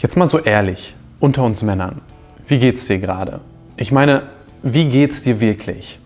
Jetzt mal so ehrlich, unter uns Männern, wie geht's dir gerade? Ich meine, wie geht's dir wirklich?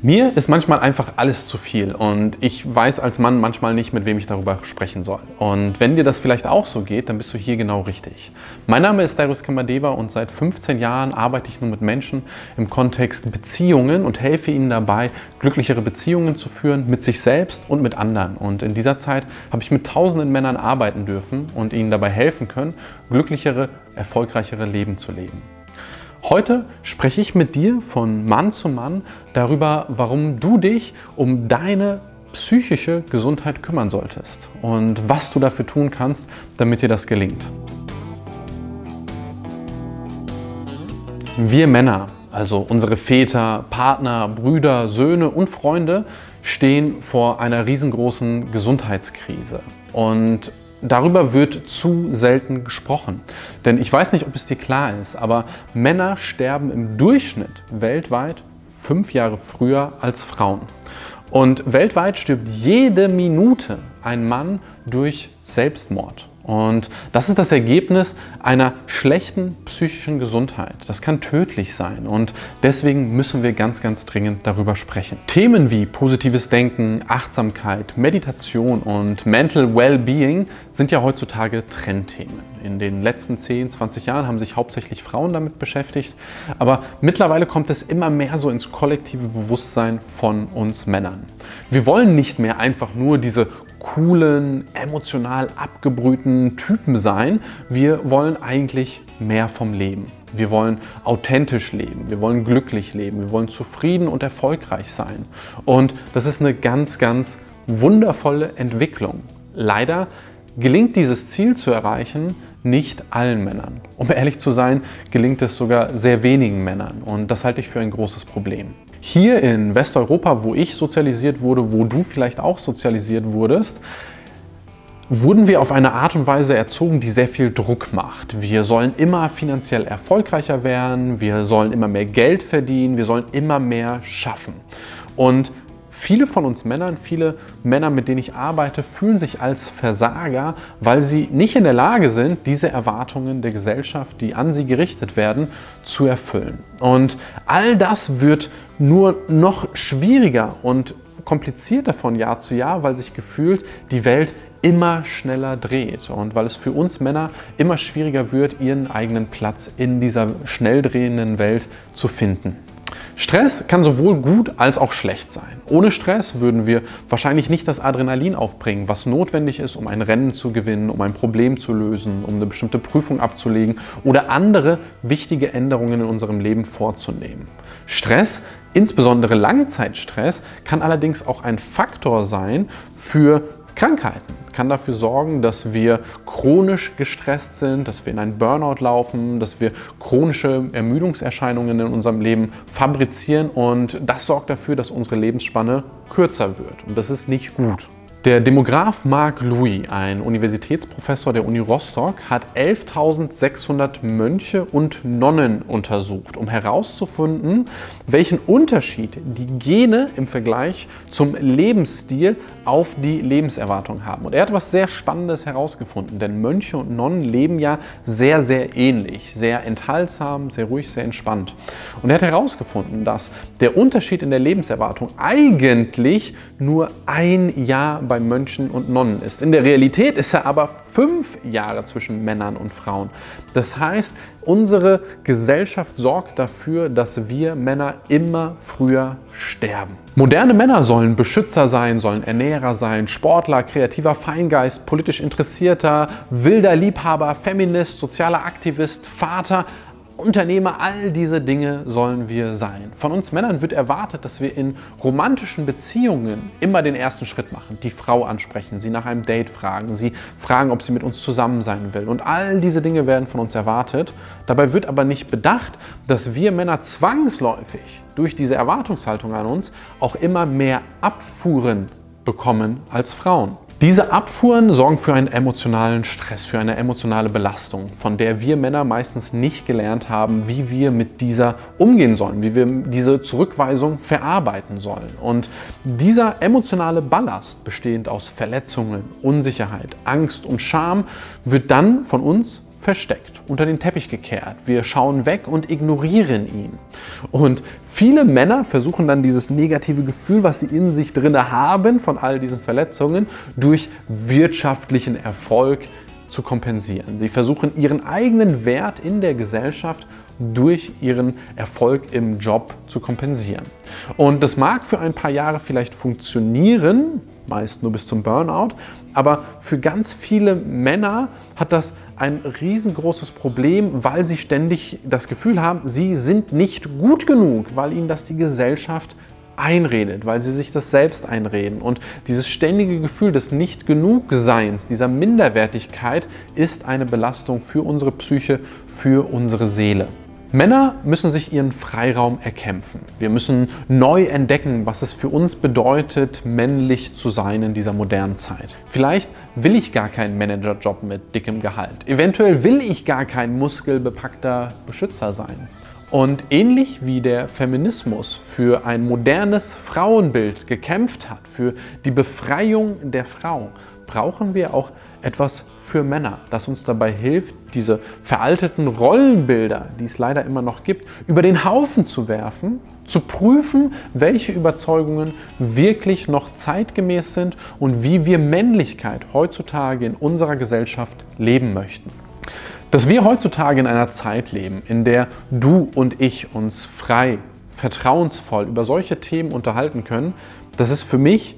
Mir ist manchmal einfach alles zu viel und ich weiß als Mann manchmal nicht, mit wem ich darüber sprechen soll. Und wenn dir das vielleicht auch so geht, dann bist du hier genau richtig. Mein Name ist Darius Kamadeva und seit 15 Jahren arbeite ich nun mit Menschen im Kontext Beziehungen und helfe ihnen dabei, glücklichere Beziehungen zu führen mit sich selbst und mit anderen. Und in dieser Zeit habe ich mit tausenden Männern arbeiten dürfen und ihnen dabei helfen können, glücklichere, erfolgreichere Leben zu leben. Heute spreche ich mit dir von Mann zu Mann darüber, warum du dich um deine psychische Gesundheit kümmern solltest und was du dafür tun kannst, damit dir das gelingt. Wir Männer, also unsere Väter, Partner, Brüder, Söhne und Freunde, stehen vor einer riesengroßen Gesundheitskrise. Und Darüber wird zu selten gesprochen. Denn ich weiß nicht, ob es dir klar ist, aber Männer sterben im Durchschnitt weltweit fünf Jahre früher als Frauen. Und weltweit stirbt jede Minute ein Mann durch Selbstmord. Und das ist das Ergebnis einer schlechten psychischen Gesundheit. Das kann tödlich sein und deswegen müssen wir ganz, ganz dringend darüber sprechen. Themen wie positives Denken, Achtsamkeit, Meditation und Mental Well-Being sind ja heutzutage Trendthemen. In den letzten 10, 20 Jahren haben sich hauptsächlich Frauen damit beschäftigt, aber mittlerweile kommt es immer mehr so ins kollektive Bewusstsein von uns Männern. Wir wollen nicht mehr einfach nur diese coolen, emotional abgebrühten Typen sein. Wir wollen eigentlich mehr vom Leben. Wir wollen authentisch leben, wir wollen glücklich leben, wir wollen zufrieden und erfolgreich sein. Und das ist eine ganz, ganz wundervolle Entwicklung. Leider gelingt dieses Ziel zu erreichen nicht allen Männern. Um ehrlich zu sein, gelingt es sogar sehr wenigen Männern. Und das halte ich für ein großes Problem. Hier in Westeuropa, wo ich sozialisiert wurde, wo du vielleicht auch sozialisiert wurdest, wurden wir auf eine Art und Weise erzogen, die sehr viel Druck macht. Wir sollen immer finanziell erfolgreicher werden, wir sollen immer mehr Geld verdienen, wir sollen immer mehr schaffen. Und Viele von uns Männern, viele Männer, mit denen ich arbeite, fühlen sich als Versager, weil sie nicht in der Lage sind, diese Erwartungen der Gesellschaft, die an sie gerichtet werden, zu erfüllen. Und all das wird nur noch schwieriger und komplizierter von Jahr zu Jahr, weil sich gefühlt die Welt immer schneller dreht und weil es für uns Männer immer schwieriger wird, ihren eigenen Platz in dieser schnell drehenden Welt zu finden. Stress kann sowohl gut als auch schlecht sein. Ohne Stress würden wir wahrscheinlich nicht das Adrenalin aufbringen, was notwendig ist, um ein Rennen zu gewinnen, um ein Problem zu lösen, um eine bestimmte Prüfung abzulegen oder andere wichtige Änderungen in unserem Leben vorzunehmen. Stress, insbesondere Langzeitstress, kann allerdings auch ein Faktor sein für Krankheiten kann dafür sorgen, dass wir chronisch gestresst sind, dass wir in einen Burnout laufen, dass wir chronische Ermüdungserscheinungen in unserem Leben fabrizieren und das sorgt dafür, dass unsere Lebensspanne kürzer wird und das ist nicht gut. Der Demograf Marc Louis, ein Universitätsprofessor der Uni Rostock, hat 11.600 Mönche und Nonnen untersucht, um herauszufinden, welchen Unterschied die Gene im Vergleich zum Lebensstil auf die Lebenserwartung haben. Und er hat was sehr Spannendes herausgefunden, denn Mönche und Nonnen leben ja sehr, sehr ähnlich, sehr enthaltsam, sehr ruhig, sehr entspannt. Und er hat herausgefunden, dass der Unterschied in der Lebenserwartung eigentlich nur ein Jahr bei Mönchen und Nonnen ist. In der Realität ist er aber fünf Jahre zwischen Männern und Frauen. Das heißt, unsere Gesellschaft sorgt dafür, dass wir Männer immer früher sterben. Moderne Männer sollen Beschützer sein, sollen Ernährer sein, Sportler, kreativer Feingeist, politisch interessierter, wilder Liebhaber, Feminist, sozialer Aktivist, Vater, Unternehmer, all diese Dinge sollen wir sein. Von uns Männern wird erwartet, dass wir in romantischen Beziehungen immer den ersten Schritt machen, die Frau ansprechen, sie nach einem Date fragen, sie fragen, ob sie mit uns zusammen sein will. Und all diese Dinge werden von uns erwartet. Dabei wird aber nicht bedacht, dass wir Männer zwangsläufig durch diese Erwartungshaltung an uns auch immer mehr Abfuhren bekommen als Frauen. Diese Abfuhren sorgen für einen emotionalen Stress, für eine emotionale Belastung, von der wir Männer meistens nicht gelernt haben, wie wir mit dieser umgehen sollen, wie wir diese Zurückweisung verarbeiten sollen. Und dieser emotionale Ballast, bestehend aus Verletzungen, Unsicherheit, Angst und Scham, wird dann von uns versteckt, unter den Teppich gekehrt. Wir schauen weg und ignorieren ihn. Und viele Männer versuchen dann dieses negative Gefühl, was sie in sich drinne haben von all diesen Verletzungen, durch wirtschaftlichen Erfolg zu kompensieren. Sie versuchen ihren eigenen Wert in der Gesellschaft durch ihren Erfolg im Job zu kompensieren. Und das mag für ein paar Jahre vielleicht funktionieren, meist nur bis zum Burnout, aber für ganz viele Männer hat das ein riesengroßes Problem, weil sie ständig das Gefühl haben, sie sind nicht gut genug, weil ihnen das die Gesellschaft einredet, weil sie sich das selbst einreden. Und dieses ständige Gefühl des Nicht-Genug-Seins, dieser Minderwertigkeit, ist eine Belastung für unsere Psyche, für unsere Seele. Männer müssen sich ihren Freiraum erkämpfen. Wir müssen neu entdecken, was es für uns bedeutet, männlich zu sein in dieser modernen Zeit. Vielleicht will ich gar keinen Managerjob mit dickem Gehalt. Eventuell will ich gar kein muskelbepackter Beschützer sein. Und ähnlich wie der Feminismus für ein modernes Frauenbild gekämpft hat, für die Befreiung der Frau, brauchen wir auch etwas für Männer, das uns dabei hilft, diese veralteten Rollenbilder, die es leider immer noch gibt, über den Haufen zu werfen, zu prüfen, welche Überzeugungen wirklich noch zeitgemäß sind und wie wir Männlichkeit heutzutage in unserer Gesellschaft leben möchten. Dass wir heutzutage in einer Zeit leben, in der du und ich uns frei, vertrauensvoll über solche Themen unterhalten können, das ist für mich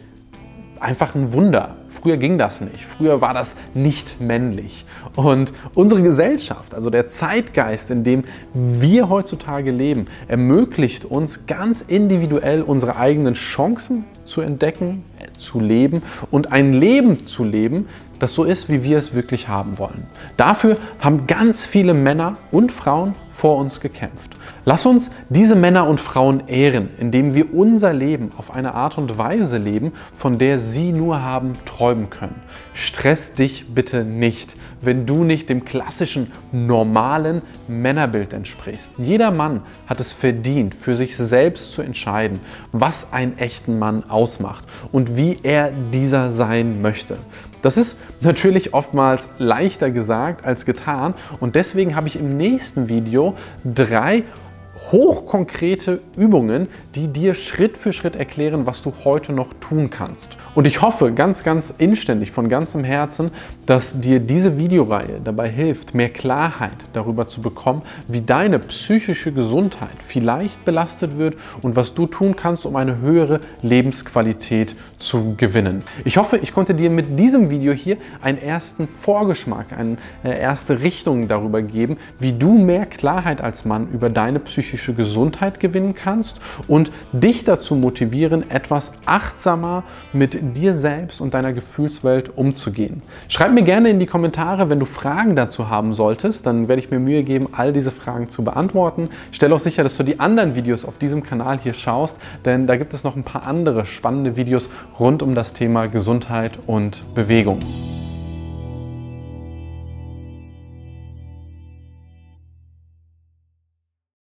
einfach ein Wunder. Früher ging das nicht. Früher war das nicht männlich. Und unsere Gesellschaft, also der Zeitgeist, in dem wir heutzutage leben, ermöglicht uns ganz individuell unsere eigenen Chancen zu entdecken, zu leben und ein Leben zu leben, das so ist, wie wir es wirklich haben wollen. Dafür haben ganz viele Männer und Frauen vor uns gekämpft. Lass uns diese Männer und Frauen ehren, indem wir unser Leben auf eine Art und Weise leben, von der sie nur haben träumen können. Stress dich bitte nicht, wenn du nicht dem klassischen, normalen Männerbild entsprichst. Jeder Mann hat es verdient, für sich selbst zu entscheiden, was einen echten Mann ausmacht und wie er dieser sein möchte. Das ist natürlich oftmals leichter gesagt als getan. Und deswegen habe ich im nächsten Video drei hochkonkrete Übungen, die dir Schritt für Schritt erklären, was du heute noch tun kannst. Und ich hoffe ganz, ganz inständig von ganzem Herzen, dass dir diese Videoreihe dabei hilft, mehr Klarheit darüber zu bekommen, wie deine psychische Gesundheit vielleicht belastet wird und was du tun kannst, um eine höhere Lebensqualität zu gewinnen. Ich hoffe, ich konnte dir mit diesem Video hier einen ersten Vorgeschmack, eine erste Richtung darüber geben, wie du mehr Klarheit als Mann über deine psychische Gesundheit gewinnen kannst und dich dazu motivieren, etwas achtsamer mit dir selbst und deiner Gefühlswelt umzugehen. Schreib mir gerne in die Kommentare, wenn du Fragen dazu haben solltest, dann werde ich mir Mühe geben, all diese Fragen zu beantworten. Stell auch sicher, dass du die anderen Videos auf diesem Kanal hier schaust, denn da gibt es noch ein paar andere spannende Videos rund um das Thema Gesundheit und Bewegung.